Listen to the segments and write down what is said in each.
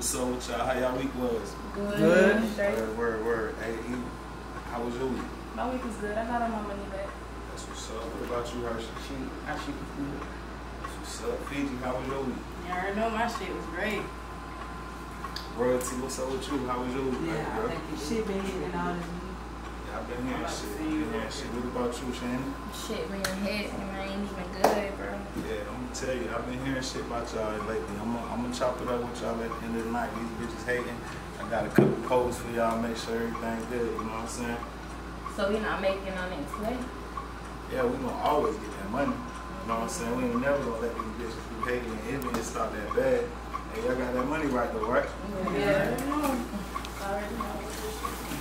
What's up with y'all? How y'all week was? Good. Good. Straight. Word, word, word. Hey, you, how was your week? My week was good. I got all my money back. That's what's up. What about you, Hershey? She, I she was good. That's what's up. Fiji, how was your week? You already know my shit was great. Royalty, what's up with you? How was your week, Yeah, I girl? think it Shit been hitting all this week. Yeah, I've been hearing I'm about to shit. see Been you. hearing shit. What about you, Shannon? Shit been hitting and I ain't even good, bro. Yeah, I'm gonna tell you, I've been hearing shit about y'all lately. I'm gonna, I'm gonna chop it up with y'all at the end of the night. These bitches hating. I got a couple posts for y'all, make sure everything good. You know what I'm saying? So we not making on next play? Yeah, we gonna always get that money. You know what I'm saying? We ain't never gonna let these bitches keep hating and it didn't start that bad. Hey, y'all got that money right though, right? Yeah. I already know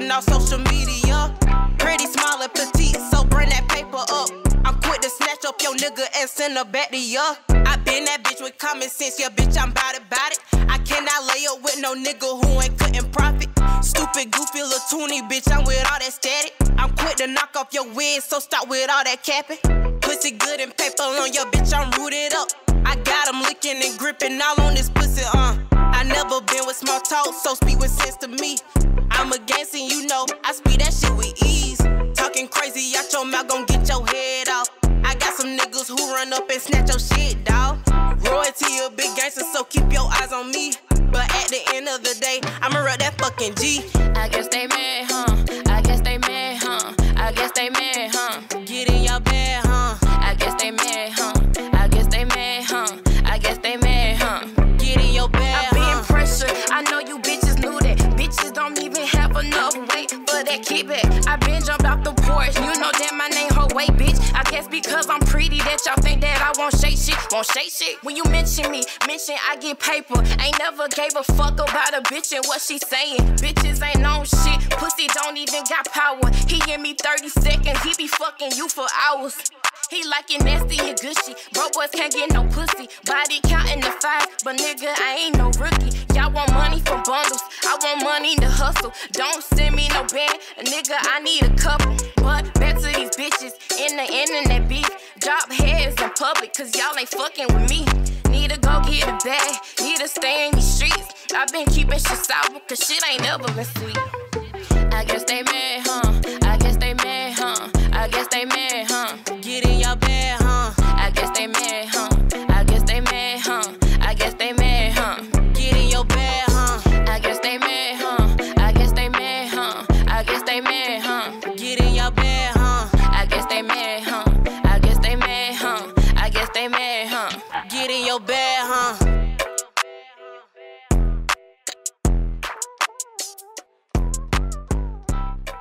discussion off social media. Pretty small and petite, so bring that paper up. I'm quick to snatch up your nigga and send her back to ya. I been that bitch with common sense, yeah, bitch, I'm bout it, bout it. I cannot lay up with no nigga who ain't cutting profit. Stupid, goofy, little toony, bitch, I'm with all that static. I'm quick to knock off your wig, so stop with all that capping. Pussy good and paper on your bitch, I'm rooted up. I got 'em licking and gripping all on this pussy, uh. I never been with small talk, so speak with sense to me. I'm a gangster, you know, I speak that shit with ease. Talking crazy out your mouth, gon' get your head off. I got some niggas who run up and snatch your shit, dawg. Royalty a big gangster, so keep your eyes on me. But at the end of the day, I'ma rep that fucking G. I guess they mad, huh? I guess they mad, huh? I guess they mad, huh? Because I'm pretty that y'all think that I won't shake shit. Won't shake shit. When you mention me, mention I get paper. Ain't never gave a fuck about a bitch and what she saying. Bitches ain't no shit. Pussy don't even got power. He give me 30 seconds. He be fucking you for hours. He like it nasty and gushy. Broke boys can't get no pussy. Body counting the five, but nigga, I ain't no rookie. Y'all want money from bundles. I want money to hustle. Don't send me no band, nigga. I need a couple. But back to these bitches in the internet beef. Drop heads in public, cause y'all ain't fucking with me. Need to go get a bag. Need to stay in these streets. i been keeping shit sour, cause shit ain't never been sweet. I guess they mad, huh? I guess they mad, huh? I guess they mad, huh? Huh? Get in your bed, huh?